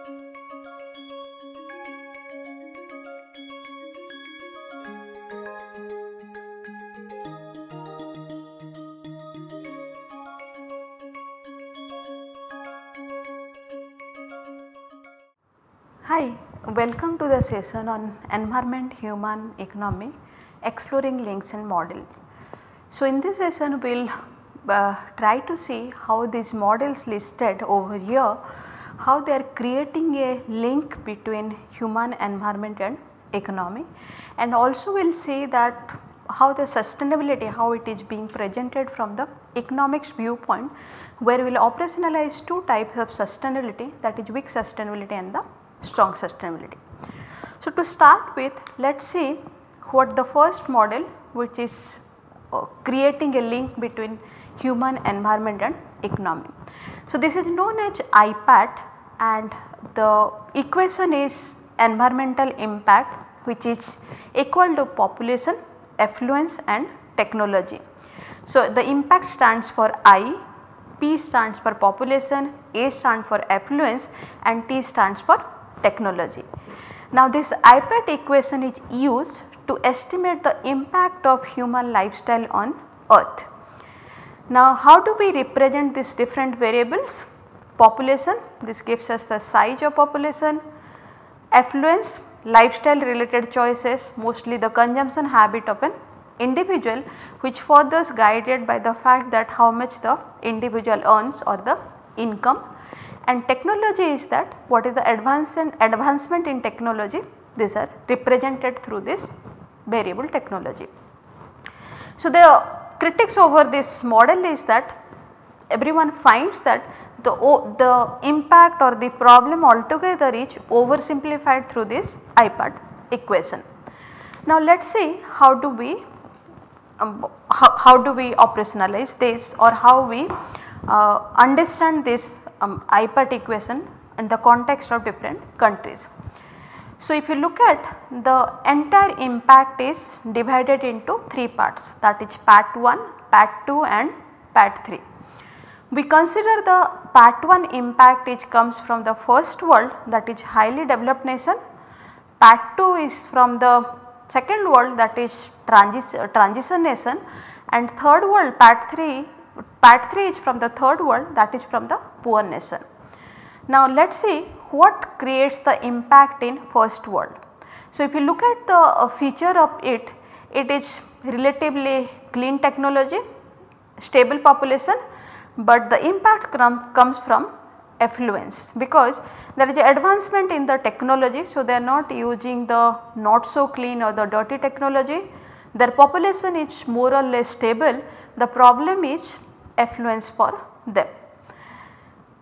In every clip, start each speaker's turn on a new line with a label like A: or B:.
A: Hi, welcome to the session on environment human economy exploring links and model. So, in this session we will uh, try to see how these models listed over here how they are creating a link between human environment and economy and also we will see that how the sustainability how it is being presented from the economics viewpoint where we will operationalize two types of sustainability that is weak sustainability and the strong sustainability. So, to start with let us see what the first model which is uh, creating a link between human environment and economy. So, this is known as IPAT and the equation is environmental impact which is equal to population, affluence and technology. So, the impact stands for I, P stands for population, A stands for affluence and T stands for technology. Now, this IPAT equation is used to estimate the impact of human lifestyle on earth. Now, how do we represent these different variables? Population, this gives us the size of population, affluence, lifestyle related choices, mostly the consumption habit of an individual which further is guided by the fact that how much the individual earns or the income and technology is that what is the advancement, advancement in technology these are represented through this variable technology. So, the critics over this model is that everyone finds that the, the impact or the problem altogether is oversimplified through this IPAT equation. Now, let us see how do we um, how, how, do we operationalize this or how we uh, understand this um, equation in the context of different countries. So, if you look at the entire impact is divided into 3 parts that is part 1, part 2 and part 3. We consider the part 1 impact which comes from the first world that is highly developed nation, part 2 is from the second world that is transis transition nation and third world part 3, part 3 is from the third world that is from the poor nation. Now let us see what creates the impact in first world. So if you look at the uh, feature of it, it is relatively clean technology, stable population but the impact comes from affluence because there is advancement in the technology. So, they are not using the not so clean or the dirty technology, their population is more or less stable, the problem is affluence for them.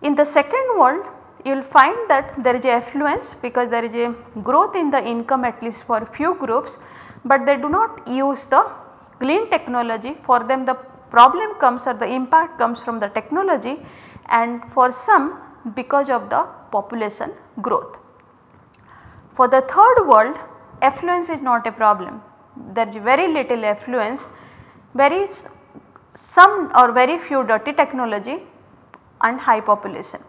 A: In the second world you will find that there is a affluence because there is a growth in the income at least for few groups, but they do not use the clean technology for them the problem comes or the impact comes from the technology and for some because of the population growth. For the third world affluence is not a problem, there is very little affluence, very some or very few dirty technology and high population.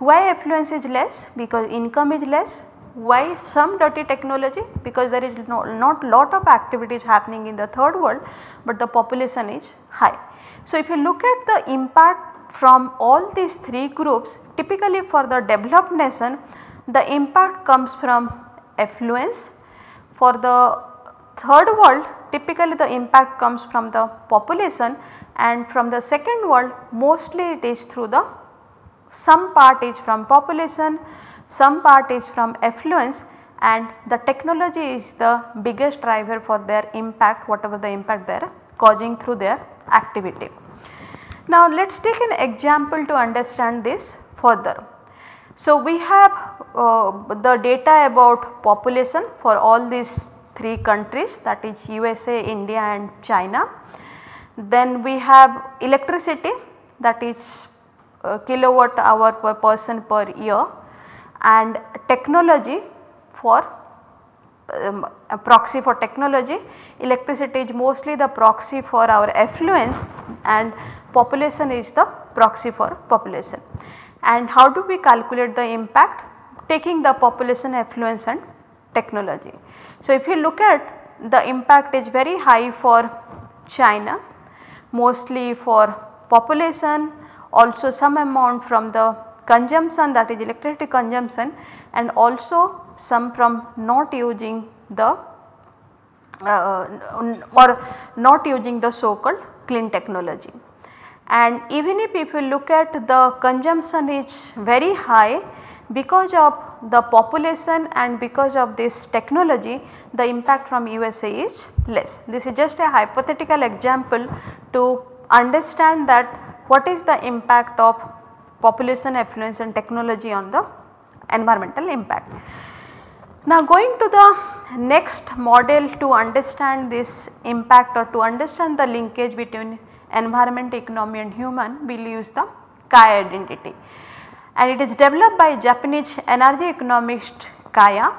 A: Why affluence is less? Because income is less. Why some dirty technology? Because there is no, not lot of activities happening in the third world, but the population is high. So, if you look at the impact from all these three groups, typically for the developed nation, the impact comes from affluence. For the third world, typically the impact comes from the population and from the second world mostly it is through the some part is from population, some part is from affluence and the technology is the biggest driver for their impact whatever the impact they are causing through their activity. Now let us take an example to understand this further. So we have uh, the data about population for all these 3 countries that is USA, India and China. Then we have electricity that is uh, kilowatt hour per person per year and technology for um, proxy for technology, electricity is mostly the proxy for our affluence and population is the proxy for population. And how do we calculate the impact? taking the population affluence and technology. So, if you look at the impact is very high for China mostly for population also some amount from the consumption that is electricity consumption and also some from not using the uh, or not using the so called clean technology. And even if, if you look at the consumption is very high because of the population and because of this technology the impact from USA is less. This is just a hypothetical example to understand that what is the impact of population affluence and technology on the environmental impact. Now going to the next model to understand this impact or to understand the linkage between environment, economy and human we will use the Kaya identity and it is developed by Japanese energy economist Kaya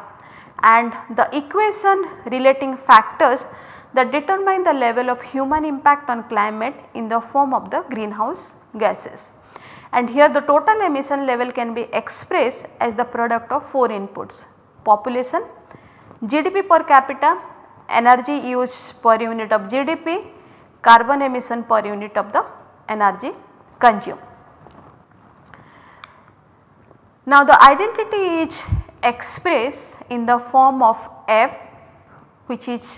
A: and the equation relating factors that determine the level of human impact on climate in the form of the greenhouse gases. And here the total emission level can be expressed as the product of 4 inputs population, GDP per capita, energy use per unit of GDP, carbon emission per unit of the energy consumed. Now the identity is expressed in the form of f which is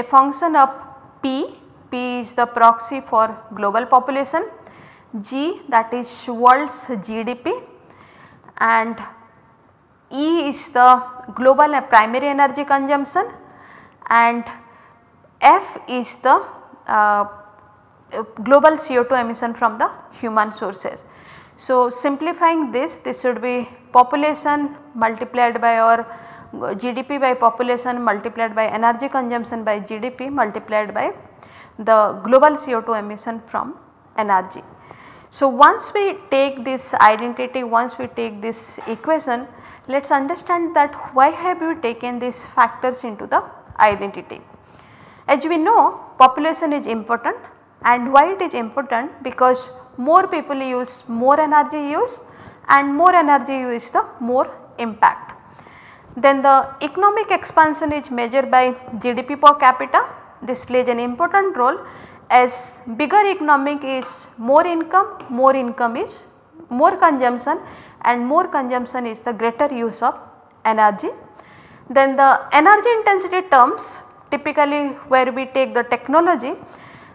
A: a function of p, p is the proxy for global population, g that is world's GDP and E is the global primary energy consumption and F is the uh, global CO2 emission from the human sources. So, simplifying this, this should be population multiplied by or GDP by population multiplied by energy consumption by GDP multiplied by the global CO2 emission from energy. So, once we take this identity, once we take this equation, let us understand that why have you taken these factors into the identity. As we know population is important and why it is important because more people use more energy use and more energy use the more impact. Then the economic expansion is measured by GDP per capita this plays an important role as bigger economic is more income, more income is more consumption and more consumption is the greater use of energy. Then the energy intensity terms typically where we take the technology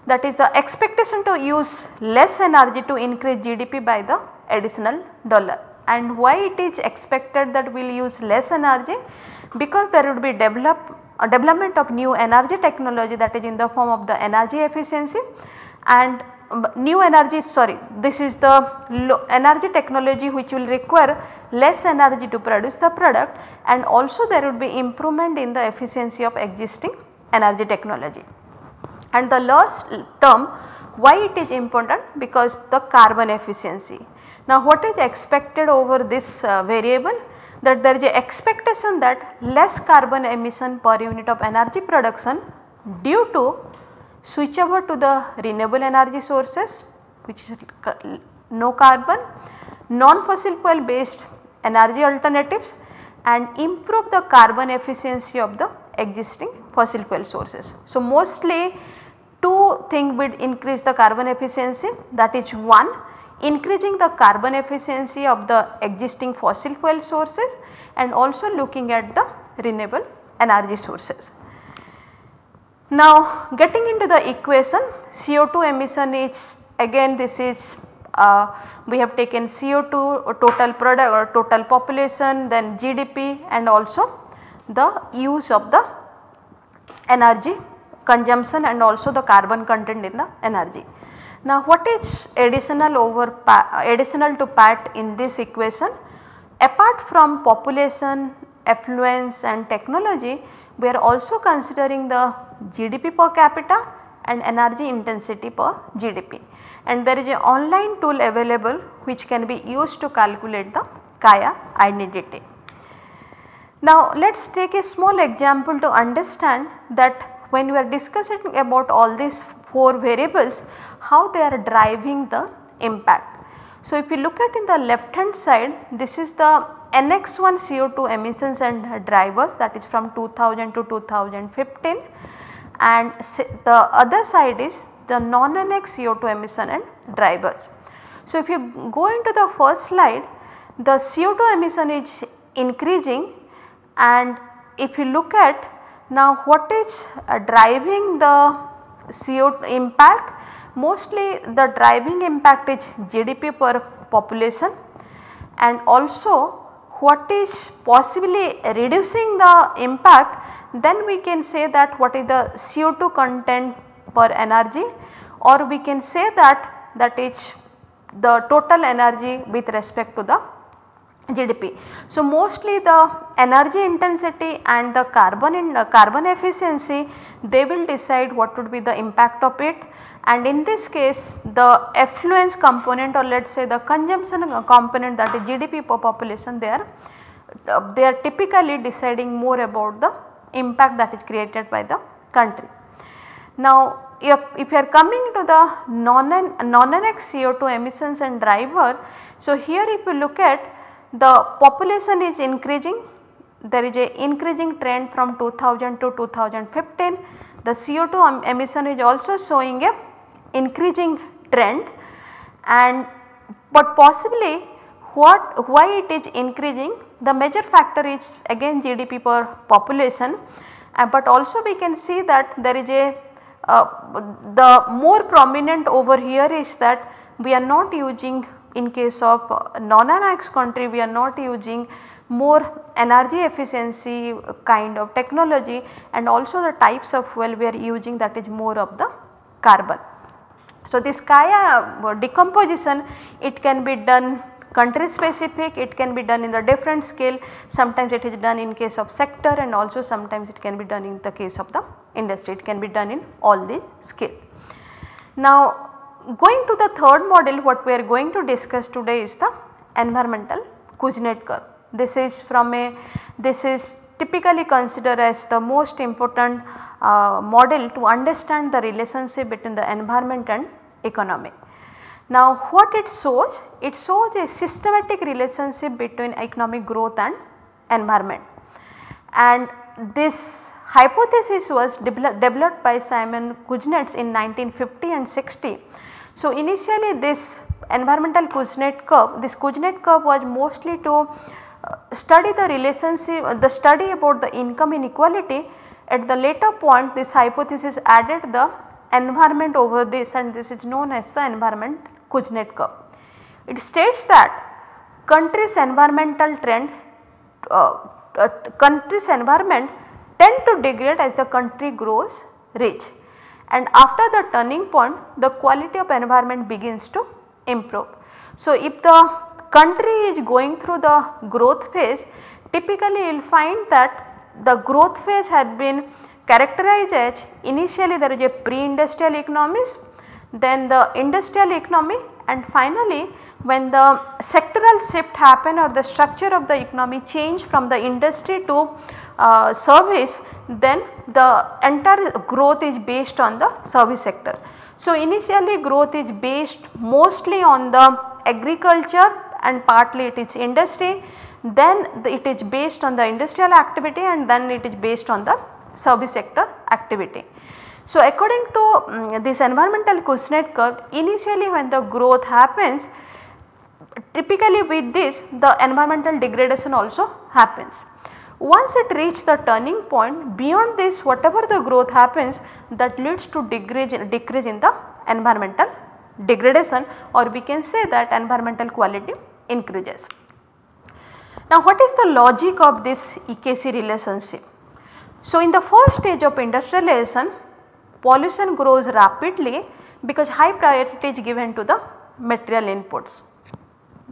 A: that is the expectation to use less energy to increase GDP by the additional dollar and why it is expected that we will use less energy because there would be develop a development of new energy technology that is in the form of the energy efficiency and um, new energy sorry this is the energy technology which will require less energy to produce the product and also there would be improvement in the efficiency of existing energy technology. And the last term why it is important because the carbon efficiency. Now what is expected over this uh, variable that there is a expectation that less carbon emission per unit of energy production due to switch over to the renewable energy sources which is no carbon, non-fossil fuel based energy alternatives and improve the carbon efficiency of the existing fossil fuel sources. So, mostly two things will increase the carbon efficiency that is one increasing the carbon efficiency of the existing fossil fuel sources and also looking at the renewable energy sources. Now getting into the equation CO2 emission is again this is uh, we have taken CO2 total product or total population then GDP and also the use of the energy consumption and also the carbon content in the energy. Now what is additional over additional to PAT in this equation? Apart from population, affluence and technology, we are also considering the GDP per capita and energy intensity per GDP and there is an online tool available which can be used to calculate the Kaya identity. Now let us take a small example to understand that when we are discussing about all these 4 variables how they are driving the impact. So, if you look at in the left hand side this is the Annex 1 CO2 emissions and drivers that is from 2000 to 2015 and the other side is the non-Annex CO2 emission and drivers. So, if you go into the first slide the CO2 emission is increasing and if you look at now what is uh, driving the CO2 impact mostly the driving impact is GDP per population and also what is possibly reducing the impact then we can say that what is the CO2 content per energy or we can say that that is the total energy with respect to the GDP. So, mostly the energy intensity and the carbon in uh, carbon efficiency they will decide what would be the impact of it and in this case the affluence component or let us say the consumption component that is GDP per population they are uh, they are typically deciding more about the impact that is created by the country. Now if, if you are coming to the non-Annex CO2 emissions and driver, so here if you look at the population is increasing, there is a increasing trend from 2000 to 2015, the CO2 emission is also showing a increasing trend. And but possibly what why it is increasing? The major factor is again GDP per population. Uh, but also we can see that there is a uh, the more prominent over here is that we are not using in case of non-Annex country we are not using more energy efficiency kind of technology and also the types of fuel we are using that is more of the carbon. So, this Kaya uh, decomposition it can be done country specific, it can be done in the different scale, sometimes it is done in case of sector and also sometimes it can be done in the case of the industry, it can be done in all these scale. Now going to the third model what we are going to discuss today is the environmental Kuznets curve. This is from a, this is typically considered as the most important uh, model to understand the relationship between the environment and economy. Now what it shows? It shows a systematic relationship between economic growth and environment and this hypothesis was developed by Simon Kuznets in 1950 and 60. So initially this environmental Kuznets curve, this Kuznets curve was mostly to uh, study the relationship, the study about the income inequality. At the later point this hypothesis added the environment over this and this is known as the environment Kuznets curve. It states that country's environmental trend, uh, uh, country's environment tend to degrade as the country grows rich and after the turning point the quality of environment begins to improve. So, if the country is going through the growth phase typically you will find that the growth phase had been characterized as initially there is a pre-industrial economies then the industrial economy and finally when the sectoral shift happen or the structure of the economy change from the industry to uh, service then the entire growth is based on the service sector. So, initially growth is based mostly on the agriculture and partly it is industry then the, it is based on the industrial activity and then it is based on the service sector activity. So, according to um, this environmental Kuznets curve initially when the growth happens typically with this the environmental degradation also happens. Once it reaches the turning point beyond this whatever the growth happens that leads to decrease, in the environmental degradation or we can say that environmental quality increases. Now what is the logic of this EKC relationship? So in the first stage of industrialization pollution grows rapidly because high priority is given to the material inputs.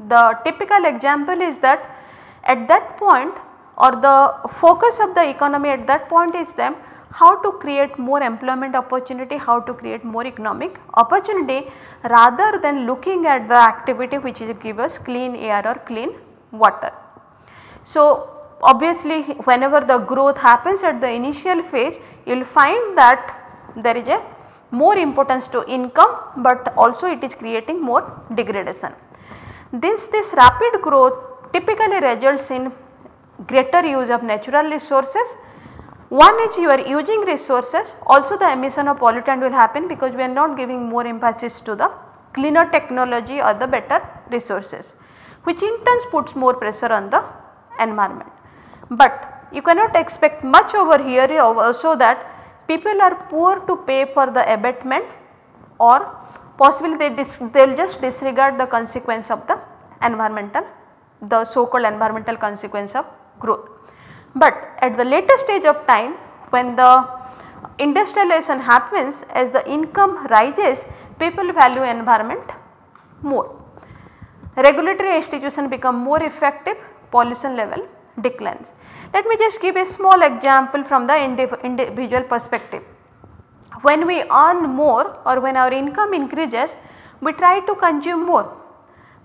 A: The typical example is that at that point or the focus of the economy at that point is them how to create more employment opportunity, how to create more economic opportunity rather than looking at the activity which is give us clean air or clean water. So, obviously whenever the growth happens at the initial phase you will find that there is a more importance to income but also it is creating more degradation. This, this rapid growth typically results in greater use of natural resources. One is you are using resources also the emission of pollutant will happen because we are not giving more emphasis to the cleaner technology or the better resources which in turn puts more pressure on the environment. But you cannot expect much over here also that people are poor to pay for the abatement or possibly they, they will just disregard the consequence of the environmental the so called environmental consequence of growth. But at the later stage of time when the industrialization happens as the income rises people value environment more. Regulatory institution become more effective pollution level declines. Let me just give a small example from the individual perspective. When we earn more or when our income increases we try to consume more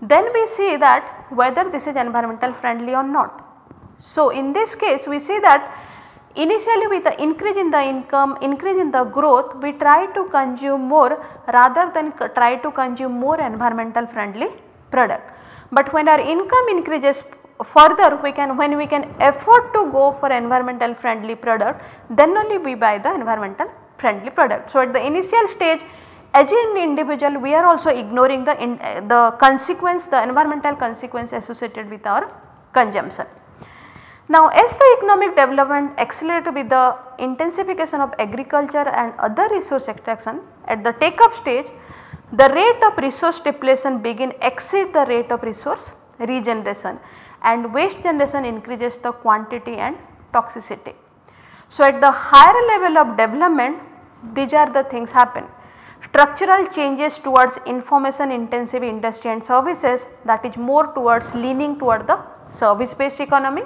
A: then we see that whether this is environmental friendly or not. So, in this case we see that initially with the increase in the income, increase in the growth we try to consume more rather than try to consume more environmental friendly product. But when our income increases further we can when we can afford to go for environmental friendly product then only we buy the environmental friendly product. So, at the initial stage as an individual we are also ignoring the, in, uh, the consequence the environmental consequence associated with our consumption. Now as the economic development accelerated with the intensification of agriculture and other resource extraction? At the take up stage the rate of resource depletion begin exceed the rate of resource regeneration and waste generation increases the quantity and toxicity. So at the higher level of development these are the things happen. Structural changes towards information intensive industry and services that is more towards leaning toward the service based economy,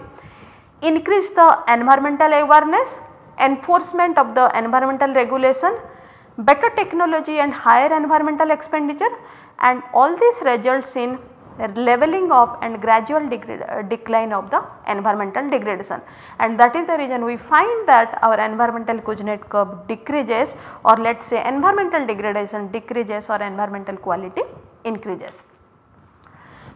A: increase the environmental awareness, enforcement of the environmental regulation, better technology and higher environmental expenditure and all this results in leveling off and gradual uh, decline of the environmental degradation and that is the reason we find that our environmental Kuznets curve decreases or let us say environmental degradation decreases or environmental quality increases.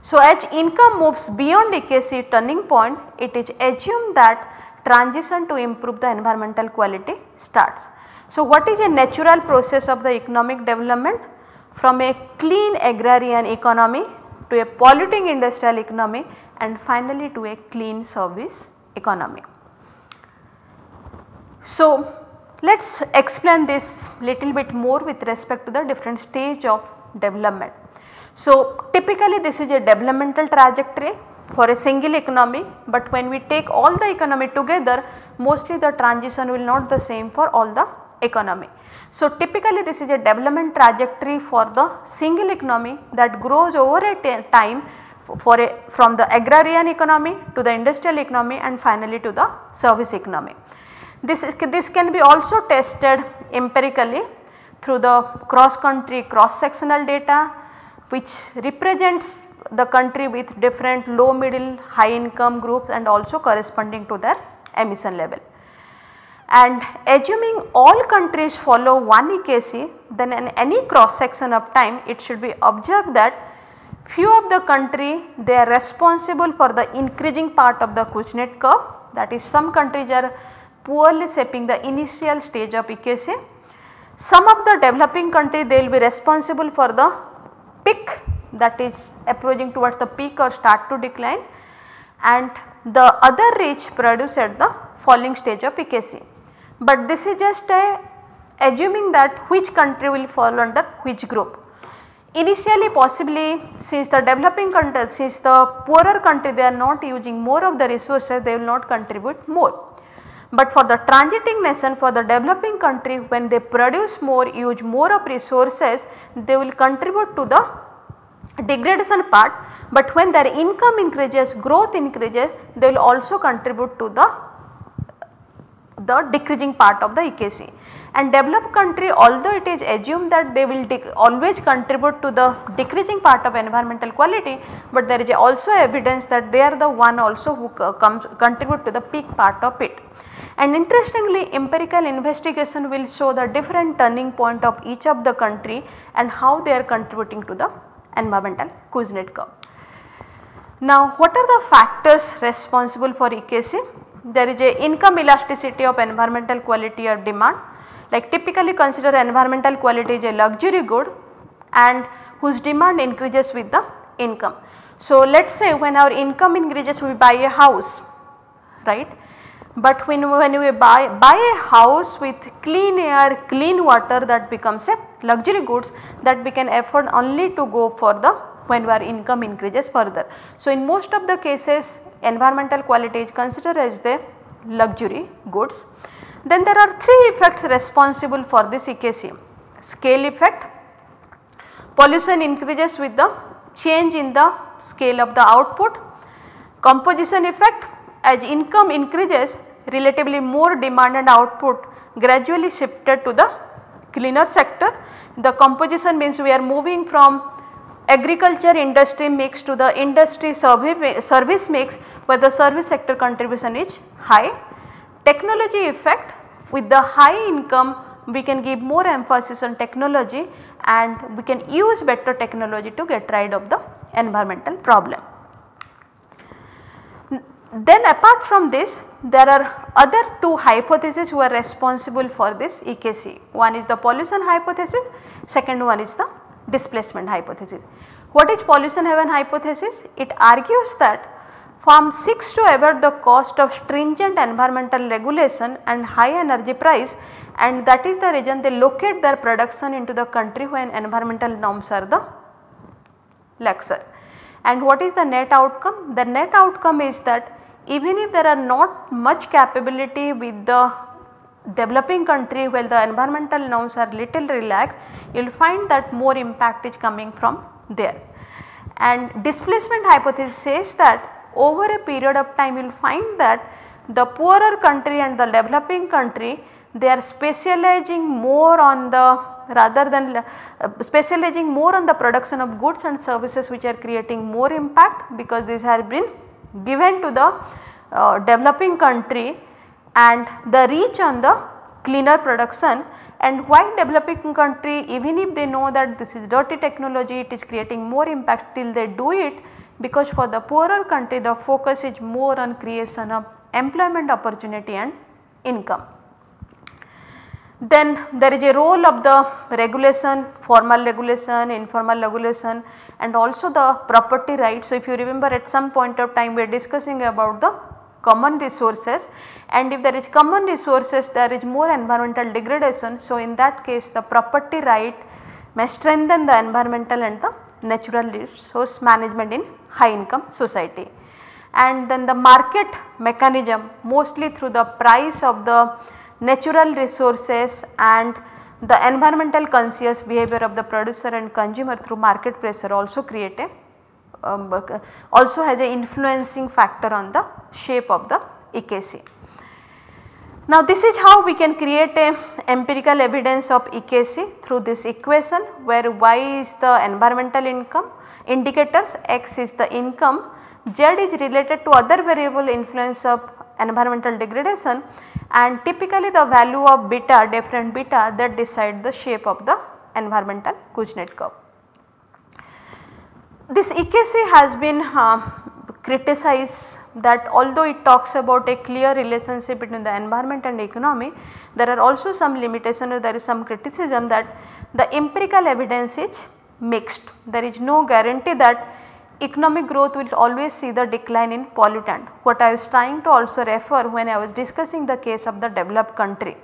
A: So, as income moves beyond EKC turning point it is assumed that transition to improve the environmental quality starts. So, what is a natural process of the economic development? From a clean agrarian economy to a polluting industrial economy and finally to a clean service economy. So, let us explain this little bit more with respect to the different stage of development. So, typically this is a developmental trajectory for a single economy, but when we take all the economy together mostly the transition will not the same for all the economy. So, typically this is a development trajectory for the single economy that grows over a time for a from the agrarian economy to the industrial economy and finally to the service economy. This, is, this can be also tested empirically through the cross country cross sectional data which represents the country with different low middle high income groups and also corresponding to their emission level and assuming all countries follow one EKC then in any cross section of time it should be observed that few of the country they are responsible for the increasing part of the Kuznets curve that is some countries are poorly shaping the initial stage of EKC. Some of the developing countries they will be responsible for the peak that is approaching towards the peak or start to decline and the other rich produce at the falling stage of EKC. but this is just a assuming that which country will fall under which group. Initially possibly since the developing country, since the poorer country they are not using more of the resources they will not contribute more. But for the transiting nation for the developing country when they produce more use more of resources they will contribute to the degradation part but when their income increases growth increases they will also contribute to the the decreasing part of the EKC and developed country although it is assumed that they will always contribute to the decreasing part of environmental quality, but there is also evidence that they are the one also who comes contribute to the peak part of it. And interestingly empirical investigation will show the different turning point of each of the country and how they are contributing to the environmental Kuznets curve. Now what are the factors responsible for EKC? There is a income elasticity of environmental quality or demand like typically consider environmental quality is a luxury good and whose demand increases with the income. So let us say when our income increases we buy a house right but when, when we buy, buy a house with clean air, clean water that becomes a luxury goods that we can afford only to go for the when our income increases further. So in most of the cases environmental quality is considered as the luxury goods. Then there are three effects responsible for this EKC. Scale effect, pollution increases with the change in the scale of the output, composition effect as income increases relatively more demand and output gradually shifted to the cleaner sector. The composition means we are moving from agriculture industry mix to the industry service mix where the service sector contribution is high. Technology effect with the high income we can give more emphasis on technology and we can use better technology to get rid of the environmental problem. Then apart from this there are other two hypotheses who are responsible for this EKC. One is the pollution hypothesis, second one is the displacement hypothesis. What is pollution heaven hypothesis? It argues that farm seeks to avoid the cost of stringent environmental regulation and high energy price and that is the reason they locate their production into the country when environmental norms are the laxer. And what is the net outcome? The net outcome is that even if there are not much capability with the developing country where the environmental norms are little relaxed, you will find that more impact is coming from there. And displacement hypothesis says that over a period of time you will find that the poorer country and the developing country they are specializing more on the rather than uh, specializing more on the production of goods and services which are creating more impact because these have been given to the uh, developing country and the reach on the cleaner production and why developing country even if they know that this is dirty technology it is creating more impact till they do it because for the poorer country the focus is more on creation of employment opportunity and income. Then there is a role of the regulation, formal regulation, informal regulation and also the property rights. So, if you remember at some point of time we are discussing about the common resources and if there is common resources there is more environmental degradation. So, in that case the property right may strengthen the environmental and the natural resource management in high income society. And then the market mechanism mostly through the price of the natural resources and the environmental conscious behavior of the producer and consumer through market pressure also create a um, also has a influencing factor on the shape of the EKC. Now this is how we can create a empirical evidence of EKC through this equation where y is the environmental income indicators, x is the income, z is related to other variable influence of environmental degradation and typically the value of beta different beta that decide the shape of the environmental Kuznets curve. This EKC has been uh, criticized that although it talks about a clear relationship between the environment and economy, there are also some limitation or there is some criticism that the empirical evidence is mixed. There is no guarantee that economic growth will always see the decline in pollutant. What I was trying to also refer when I was discussing the case of the developed country.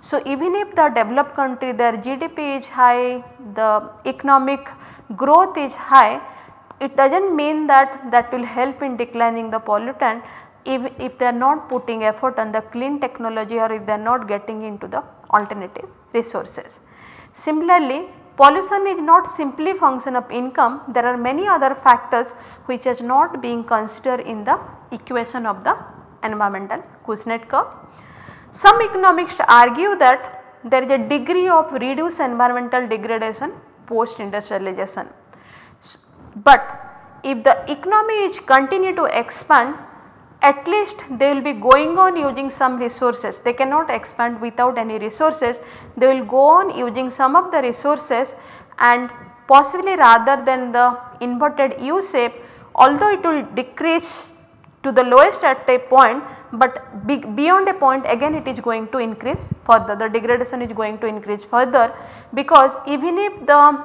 A: So, even if the developed country their GDP is high, the economic growth is high, it does not mean that that will help in declining the pollutant if, if they are not putting effort on the clean technology or if they are not getting into the alternative resources. Similarly, pollution is not simply function of income, there are many other factors which is not being considered in the equation of the environmental Kuznets curve. Some economists argue that there is a degree of reduced environmental degradation post industrialization but if the economy is continue to expand at least they will be going on using some resources. They cannot expand without any resources. They will go on using some of the resources and possibly rather than the inverted U shape although it will decrease to the lowest at a point, but be beyond a point again it is going to increase further. The degradation is going to increase further because even if the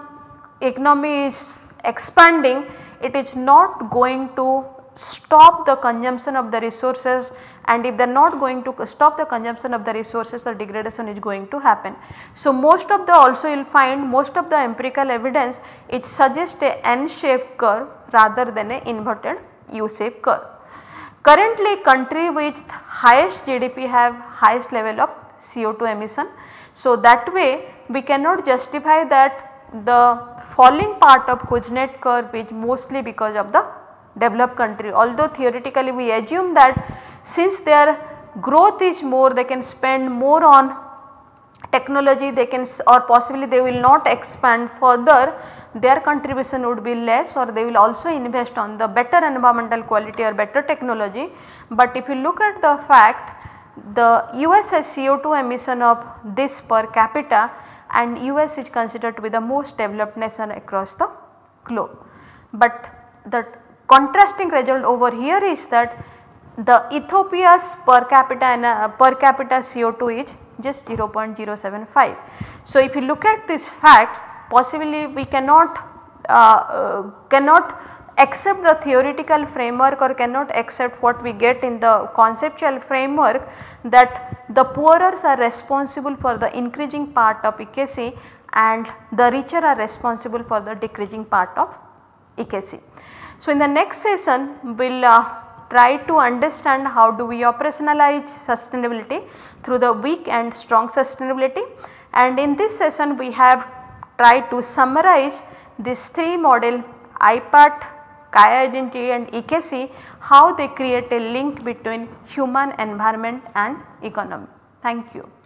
A: economy is expanding it is not going to stop the consumption of the resources and if they are not going to stop the consumption of the resources the degradation is going to happen. So, most of the also you will find most of the empirical evidence it suggests a N shaped curve rather than a inverted U shaped curve. Currently country with highest GDP have highest level of CO2 emission. So, that way we cannot justify that the falling part of Kuznets curve is mostly because of the developed country although theoretically we assume that since their growth is more they can spend more on technology they can or possibly they will not expand further their contribution would be less or they will also invest on the better environmental quality or better technology. But if you look at the fact the US has CO2 emission of this per capita and US is considered to be the most developed nation across the globe. But the contrasting result over here is that the Ethiopia's per capita and uh, per capita CO2 is just 0.075. So, if you look at this fact possibly we cannot uh, uh, cannot accept the theoretical framework or cannot accept what we get in the conceptual framework that the poorers are responsible for the increasing part of EKC and the richer are responsible for the decreasing part of EKC. So, in the next session we will uh, try to understand how do we operationalize sustainability through the weak and strong sustainability and in this session we have tried to summarize these three model IPAT, Kaya and EKC how they create a link between human environment and economy. Thank you.